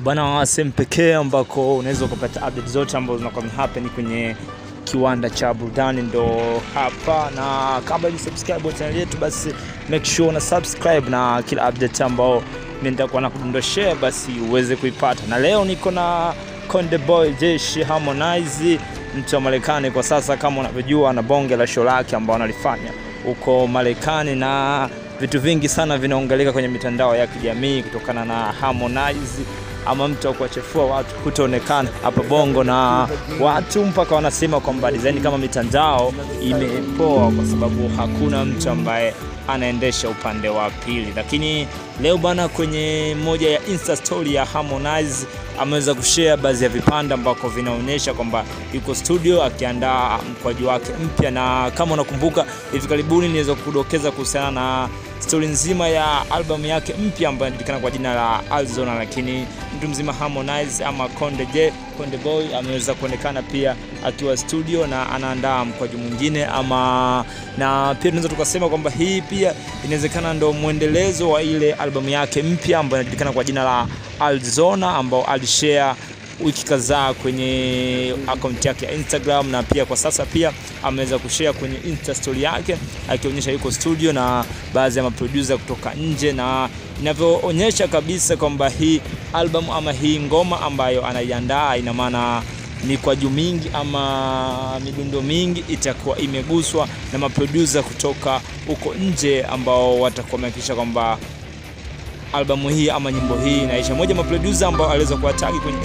bwana, sehemu pekee ambako unaweza ukapata update zote ambazo zinakuwa happen kwenye kiwanda cha burudani ndo hapa, na kama ni subscribe channel yetu, basi make sure una subscribe na kila update ambao nitakuwa nakudondoshea basi uweze kuipata. Na leo niko na Konde Boy Jeshi Harmonize, mtu wa Marekani kwa sasa, kama unavyojua, na bonge la show lake ambao analifanya huko Marekani na vitu vingi sana vinaongeleka kwenye mitandao ya kijamii kutokana na Harmonize ama mtu akuwachefua watu kutoonekana hapa Bongo, na watu mpaka wanasema kwamba design kama mitandao imepoa kwa sababu hakuna mtu ambaye anaendesha upande wa pili. Lakini leo bana, kwenye moja ya Insta story ya Harmonize ameweza kushare baadhi ya vipande ambako vinaonyesha kwamba yuko studio akiandaa mkwaju wake mpya, na kama unakumbuka hivi karibuni niweza kudokeza kuhusiana na stori nzima ya albamu yake mpya ambayo inajulikana kwa jina la Alzona, lakini mtu mzima Harmonize ama Konde J Konde Boy ameweza kuonekana pia akiwa studio na anaandaa mkwaju mwingine ama, na pia tunaweza tukasema kwamba hii pia inawezekana ndo mwendelezo wa ile albamu yake mpya ambayo inajulikana kwa jina la Alzona ambao alishare wiki kadhaa kwenye akaunti yake ya Instagram na pia kwa sasa pia ameweza kushare kwenye Insta story yake akionyesha yuko studio na baadhi ya maproducer kutoka nje, na inavyoonyesha kabisa kwamba hii album ama hii ngoma ambayo anaiandaa ina maana juu mingi ama midundo mingi itakuwa imeguswa na maproducer kutoka huko nje ambao watakuwa wamehakikisha kwamba albamu hii ama nyimbo hii inaisha. Moja maproducer ambao aliweza kuwatagi kwenye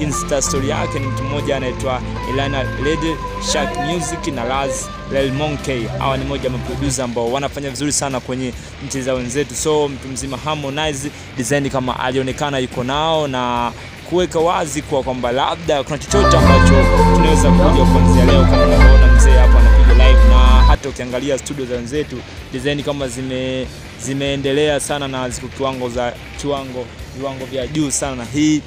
Insta, story yake ni mtu mmoja anaitwa Elana Lady Shark Music na Laz Lel Monkey. Hawa ni moja maproducer ambao wanafanya vizuri sana kwenye nchi za wenzetu, so mtu mzima Harmonize design kama alionekana yuko nao na kuweka wazi kwa kwamba labda kuna chochote ambacho tunaweza kuja kuanzia leo, kama hata ukiangalia studio za wenzetu design kama zime zimeendelea sana na ziko kiwango za kiwango viwango vya juu sana, na hii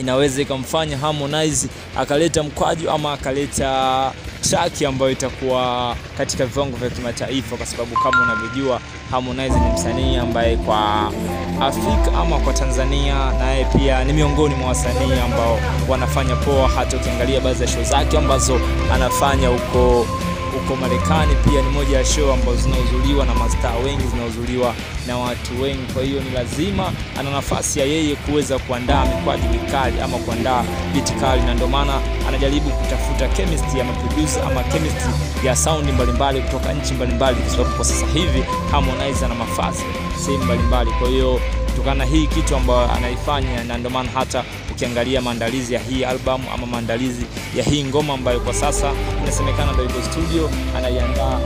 inaweza ikamfanya Harmonize akaleta mkwaju ama akaleta track ambayo itakuwa katika viwango vya kimataifa, kwa sababu kama unavyojua Harmonize ni msanii ambaye kwa Afrika ama kwa Tanzania naye pia ni miongoni mwa wasanii ambao wanafanya poa. Hata ukiangalia baadhi ya show zake ambazo anafanya huko huko Marekani pia ni moja ya show ambazo zinahudhuriwa na mastaa wengi, zinahudhuriwa na watu wengi. Kwa hiyo ni lazima ana nafasi ya yeye kuweza kuandaa mikwaju mikali ama kuandaa biti kali, na ndio maana anajaribu kutafuta chemistry ya maproducer ama chemistry ya sound mbalimbali kutoka nchi mbalimbali, kwa sababu kwa sasa hivi Harmonize ana mafasi sehemu mbalimbali. Kwa hiyo kutokana na hii kitu ambayo anaifanya, na ndio maana hata ukiangalia maandalizi ya hii albamu ama maandalizi ya hii ngoma ambayo kwa sasa inasemekana ndio studio anaiandaa,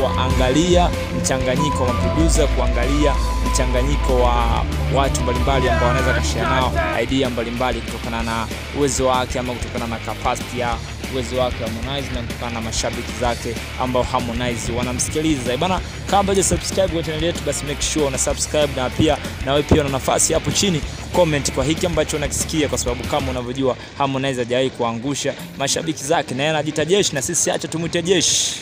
kuangalia mchanganyiko wa producer, kuangalia mchanganyiko wa watu mbalimbali ambao wanaweza kashia nao idea mbalimbali kutokana na uwezo wake ama kutokana na capacity ya uwezo wake Harmonize na kutokana na mashabiki zake ambao Harmonize wanamsikiliza bana. Kabla ya subscribe kwa channel yetu, basi make sure una subscribe, na pia na wewe pia una nafasi hapo chini comment kwa hiki ambacho unakisikia, kwa sababu kama unavyojua Harmonize hajawahi kuangusha mashabiki zake, na yeye anajiita jeshi, na sisi acha tumwite jeshi.